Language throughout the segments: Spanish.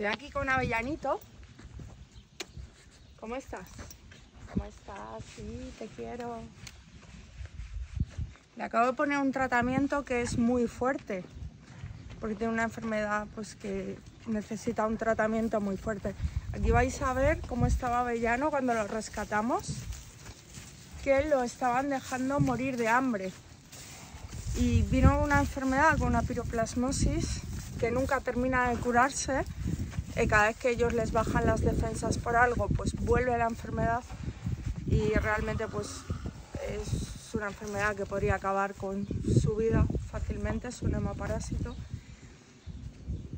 Estoy aquí con Avellanito. ¿Cómo estás? ¿Cómo estás? Sí, te quiero. Le acabo de poner un tratamiento que es muy fuerte, porque tiene una enfermedad pues, que necesita un tratamiento muy fuerte. Aquí vais a ver cómo estaba Avellano cuando lo rescatamos, que lo estaban dejando morir de hambre. Y vino una enfermedad con una piroplasmosis que nunca termina de curarse. Y cada vez que ellos les bajan las defensas por algo, pues vuelve la enfermedad y realmente pues es una enfermedad que podría acabar con su vida fácilmente, es un hemoparásito.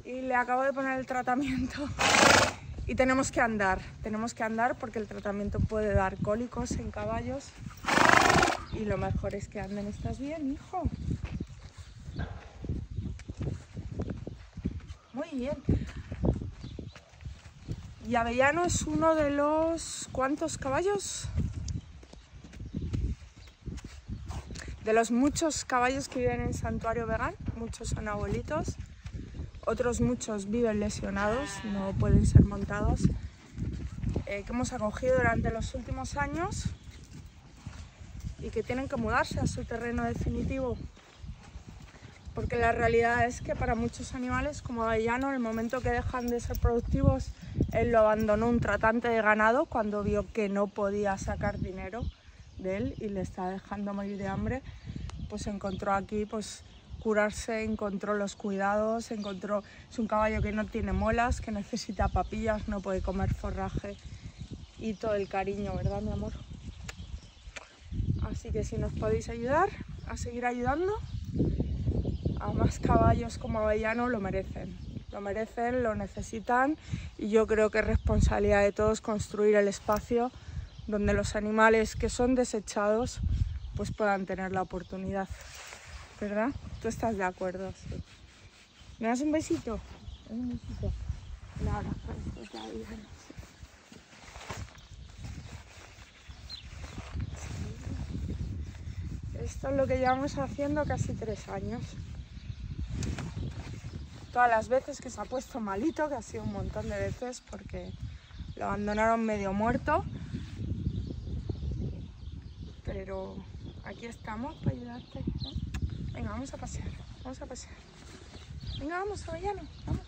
Y le acabo de poner el tratamiento y tenemos que andar, tenemos que andar porque el tratamiento puede dar cólicos en caballos y lo mejor es que anden. ¿Estás bien, hijo? Muy bien. Y Avellano es uno de los... ¿Cuántos caballos? De los muchos caballos que viven en Santuario Vegan, muchos son abuelitos, otros muchos viven lesionados, no pueden ser montados, eh, que hemos acogido durante los últimos años y que tienen que mudarse a su terreno definitivo. Porque la realidad es que para muchos animales, como Avellano, el momento que dejan de ser productivos, él lo abandonó un tratante de ganado cuando vio que no podía sacar dinero de él y le está dejando morir de hambre, pues encontró aquí pues curarse, encontró los cuidados, encontró, es un caballo que no tiene molas, que necesita papillas, no puede comer forraje y todo el cariño, ¿verdad mi amor? Así que si nos podéis ayudar a seguir ayudando, a más caballos como Avellano lo merecen. Lo merecen, lo necesitan y yo creo que es responsabilidad de todos construir el espacio donde los animales que son desechados pues puedan tener la oportunidad. ¿Verdad? ¿Tú estás de acuerdo? ¿Me das un besito? Un besito. Pues. Esto es lo que llevamos haciendo casi tres años. Todas las veces que se ha puesto malito, que ha sido un montón de veces porque lo abandonaron medio muerto, pero aquí estamos para ayudarte. Venga, vamos a pasear, vamos a pasear. Venga, vamos, Avellano, vamos.